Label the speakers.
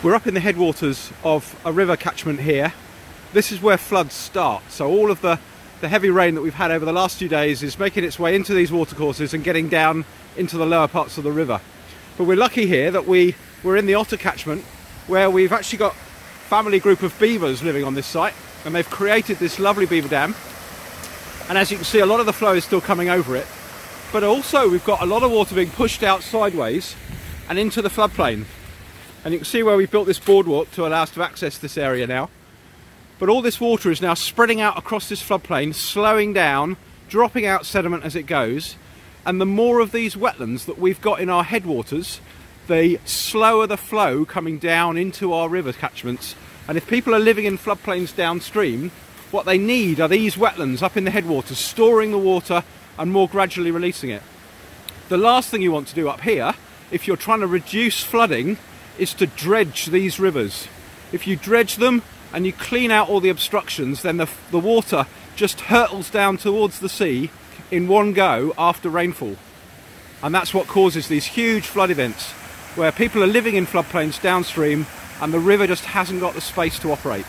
Speaker 1: We're up in the headwaters of a river catchment here. This is where floods start. So all of the, the heavy rain that we've had over the last few days is making its way into these watercourses and getting down into the lower parts of the river. But we're lucky here that we, we're in the otter catchment where we've actually got a family group of beavers living on this site and they've created this lovely beaver dam. And as you can see, a lot of the flow is still coming over it. But also we've got a lot of water being pushed out sideways and into the floodplain. And you can see where we built this boardwalk to allow us to access this area now. But all this water is now spreading out across this floodplain, slowing down, dropping out sediment as it goes. And the more of these wetlands that we've got in our headwaters, the slower the flow coming down into our river catchments. And if people are living in floodplains downstream, what they need are these wetlands up in the headwaters, storing the water and more gradually releasing it. The last thing you want to do up here, if you're trying to reduce flooding, is to dredge these rivers. If you dredge them and you clean out all the obstructions, then the, the water just hurtles down towards the sea in one go after rainfall. And that's what causes these huge flood events where people are living in floodplains downstream and the river just hasn't got the space to operate.